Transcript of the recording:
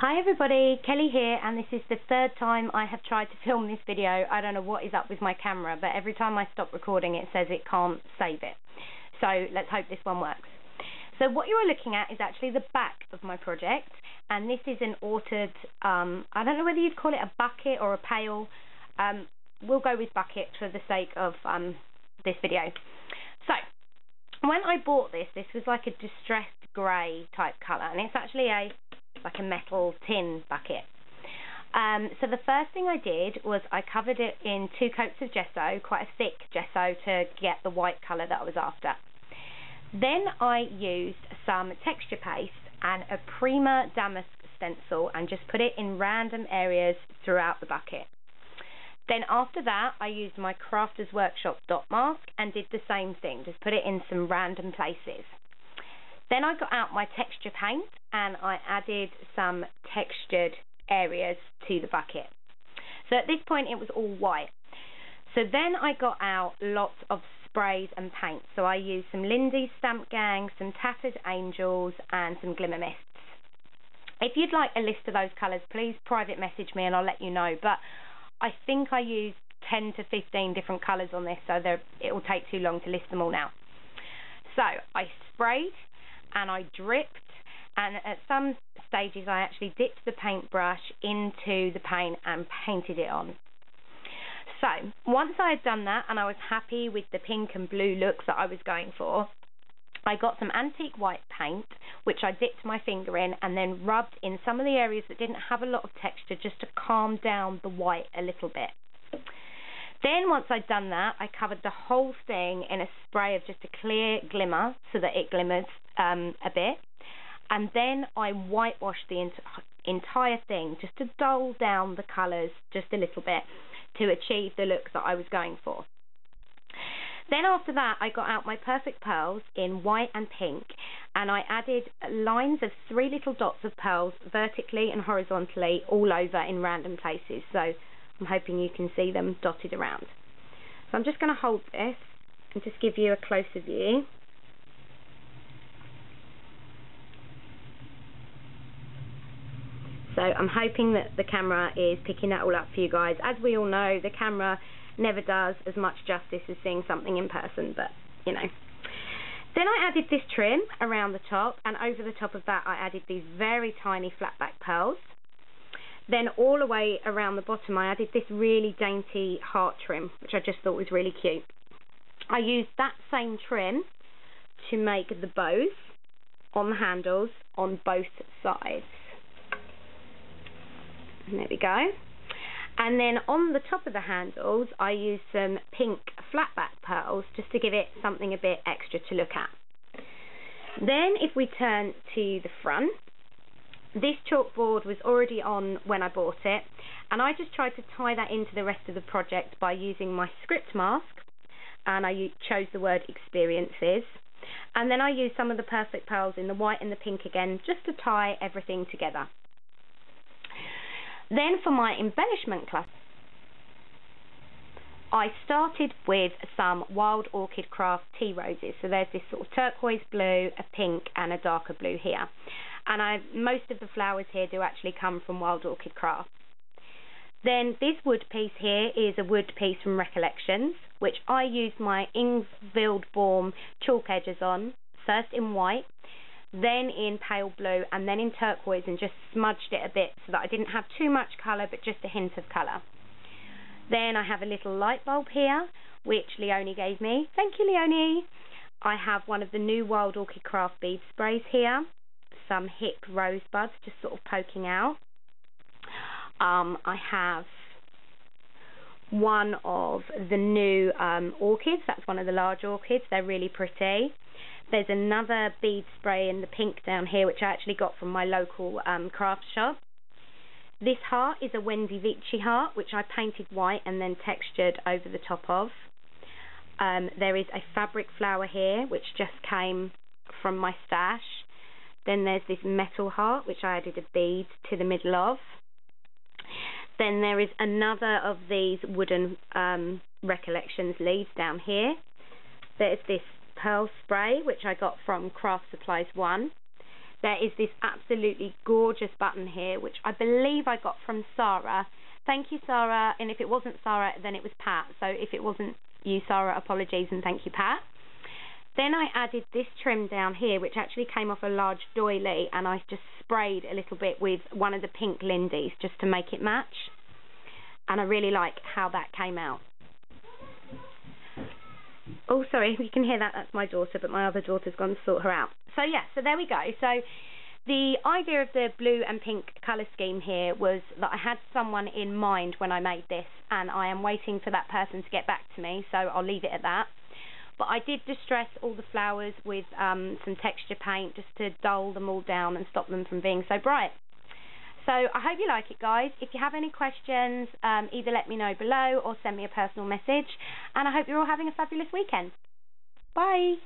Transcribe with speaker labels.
Speaker 1: Hi everybody, Kelly here and this is the third time I have tried to film this video. I don't know what is up with my camera but every time I stop recording it says it can't save it. So let's hope this one works. So what you are looking at is actually the back of my project and this is an altered, um, I don't know whether you'd call it a bucket or a pail. Um, we'll go with bucket for the sake of um, this video. So when I bought this, this was like a distressed grey type colour and it's actually a like a metal tin bucket. Um, so the first thing I did was I covered it in two coats of gesso, quite a thick gesso to get the white colour that I was after. Then I used some texture paste and a Prima Damask stencil and just put it in random areas throughout the bucket. Then after that I used my Crafters Workshop dot mask and did the same thing, just put it in some random places. Then I got out my texture paint and I added some textured areas to the bucket. So at this point it was all white. So then I got out lots of sprays and paints. So I used some Lindy's Stamp Gang, some Tattered Angels and some Glimmer Mists. If you'd like a list of those colours, please private message me and I'll let you know. But I think I used 10 to 15 different colours on this, so it will take too long to list them all now. So I sprayed and I dripped and at some stages I actually dipped the paintbrush into the paint and painted it on. So once I had done that and I was happy with the pink and blue looks that I was going for, I got some antique white paint which I dipped my finger in and then rubbed in some of the areas that didn't have a lot of texture just to calm down the white a little bit. Then once I'd done that, I covered the whole thing in a spray of just a clear glimmer so that it glimmers um, a bit. And then I whitewashed the ent entire thing just to dull down the colours just a little bit to achieve the look that I was going for. Then after that, I got out my Perfect Pearls in white and pink, and I added lines of three little dots of pearls vertically and horizontally all over in random places. So I'm hoping you can see them dotted around. So I'm just going to hold this and just give you a closer view. So I'm hoping that the camera is picking that all up for you guys. As we all know, the camera never does as much justice as seeing something in person, but, you know. Then I added this trim around the top, and over the top of that I added these very tiny flat back pearls. Then all the way around the bottom I added this really dainty heart trim, which I just thought was really cute. I used that same trim to make the bows on the handles on both sides. And there we go. And then on the top of the handles, I used some pink flat back pearls just to give it something a bit extra to look at. Then if we turn to the front, this chalkboard was already on when I bought it and I just tried to tie that into the rest of the project by using my script mask and I chose the word experiences and then I used some of the perfect pearls in the white and the pink again just to tie everything together. Then for my embellishment class I started with some Wild Orchid Craft tea roses. So there's this sort of turquoise blue, a pink and a darker blue here and I most of the flowers here do actually come from Wild Orchid Craft. Then this wood piece here is a wood piece from Recollections, which I used my Ingvild Bolme chalk edges on, first in white, then in pale blue, and then in turquoise, and just smudged it a bit so that I didn't have too much colour, but just a hint of colour. Then I have a little light bulb here, which Leonie gave me. Thank you, Leonie. I have one of the new Wild Orchid Craft bead sprays here some hip rosebuds just sort of poking out. Um, I have one of the new um, orchids. That's one of the large orchids. They're really pretty. There's another bead spray in the pink down here, which I actually got from my local um, craft shop. This heart is a Wendy Vecchi heart, which I painted white and then textured over the top of. Um, there is a fabric flower here, which just came from my stash. Then there's this metal heart, which I added a bead to the middle of. Then there is another of these wooden um, recollections leaves down here. There's this pearl spray, which I got from Craft Supplies 1. there is this absolutely gorgeous button here, which I believe I got from Sarah. Thank you, Sarah. And if it wasn't Sarah, then it was Pat. So if it wasn't you, Sarah, apologies and thank you, Pat. Then I added this trim down here, which actually came off a large doily, and I just sprayed a little bit with one of the pink Lindy's just to make it match. And I really like how that came out. Oh, sorry, you can hear that. That's my daughter, but my other daughter's gone to sort her out. So, yeah, so there we go. So, the idea of the blue and pink colour scheme here was that I had someone in mind when I made this, and I am waiting for that person to get back to me, so I'll leave it at that. But I did distress all the flowers with um, some texture paint just to dull them all down and stop them from being so bright. So I hope you like it, guys. If you have any questions, um, either let me know below or send me a personal message. And I hope you're all having a fabulous weekend. Bye.